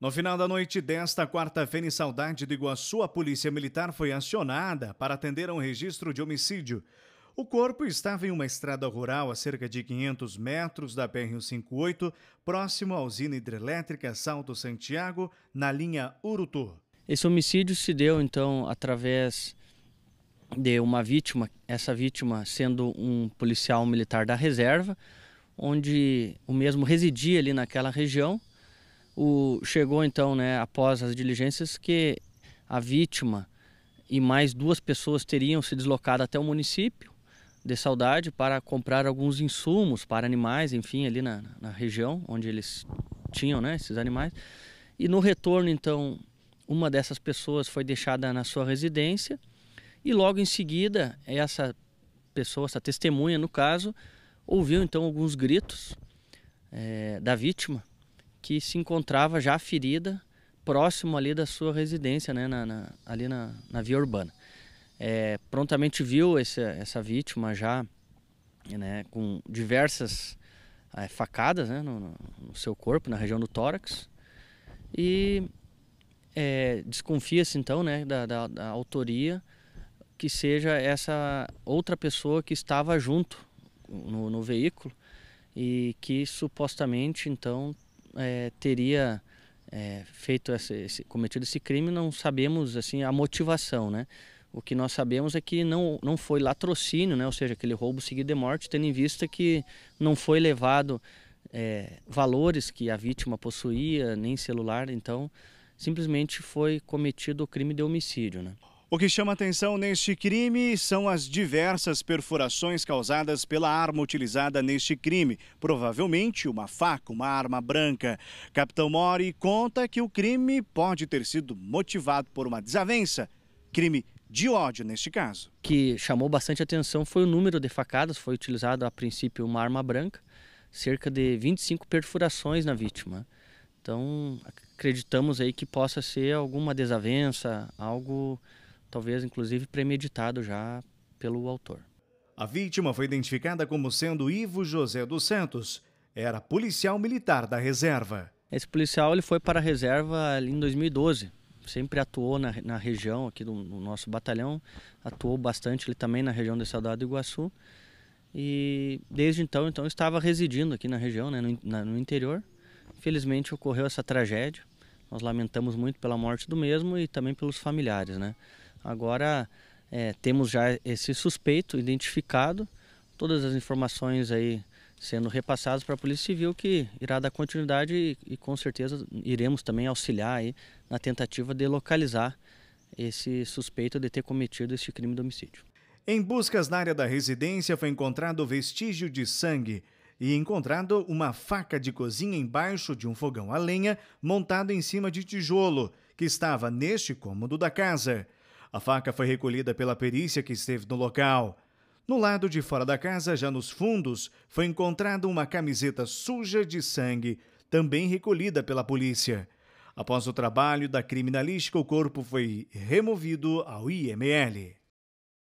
No final da noite desta quarta-feira, em Saudade do Iguaçu, a Polícia Militar foi acionada para atender a um registro de homicídio. O corpo estava em uma estrada rural a cerca de 500 metros da BR-158, próximo à usina hidrelétrica Salto Santiago, na linha Urutu. Esse homicídio se deu, então, através de uma vítima, essa vítima sendo um policial militar da reserva, onde o mesmo residia ali naquela região o, chegou então, né, após as diligências, que a vítima e mais duas pessoas teriam se deslocado até o município de Saudade para comprar alguns insumos para animais, enfim, ali na, na região onde eles tinham né, esses animais. E no retorno, então, uma dessas pessoas foi deixada na sua residência e logo em seguida essa pessoa, essa testemunha no caso, ouviu então alguns gritos é, da vítima que se encontrava já ferida próximo ali da sua residência, né, na, na ali na, na, via urbana. É, prontamente viu esse, essa vítima já né, com diversas é, facadas né, no, no, seu corpo, na região do tórax, e é, desconfia-se então né, da, da, da autoria que seja essa outra pessoa que estava junto no, no veículo e que supostamente então é, teria é, feito esse, esse, cometido esse crime, não sabemos assim a motivação, né? O que nós sabemos é que não, não foi latrocínio, né? ou seja, aquele roubo seguido de morte, tendo em vista que não foi levado é, valores que a vítima possuía, nem celular, então simplesmente foi cometido o crime de homicídio. Né? O que chama atenção neste crime são as diversas perfurações causadas pela arma utilizada neste crime, provavelmente uma faca, uma arma branca. Capitão Mori conta que o crime pode ter sido motivado por uma desavença, crime de ódio neste caso. O que chamou bastante atenção foi o número de facadas, foi utilizado a princípio uma arma branca, cerca de 25 perfurações na vítima. Então, acreditamos aí que possa ser alguma desavença, algo talvez inclusive premeditado já pelo autor. A vítima foi identificada como sendo Ivo José dos Santos. Era policial militar da reserva. Esse policial ele foi para a reserva ali em 2012. Sempre atuou na, na região aqui do no nosso batalhão. Atuou bastante ele também na região de Saudade do Iguaçu. E desde então, então estava residindo aqui na região, né, no, na, no interior. Infelizmente ocorreu essa tragédia. Nós lamentamos muito pela morte do mesmo e também pelos familiares, né? Agora é, temos já esse suspeito identificado, todas as informações aí sendo repassadas para a Polícia Civil que irá dar continuidade e, e, com certeza iremos também auxiliar aí na tentativa de localizar esse suspeito de ter cometido este crime de homicídio. Em buscas na área da residência foi encontrado vestígio de sangue e encontrado uma faca de cozinha embaixo de um fogão a lenha montado em cima de tijolo que estava neste cômodo da casa. A faca foi recolhida pela perícia que esteve no local. No lado de fora da casa, já nos fundos, foi encontrada uma camiseta suja de sangue, também recolhida pela polícia. Após o trabalho da criminalística, o corpo foi removido ao IML.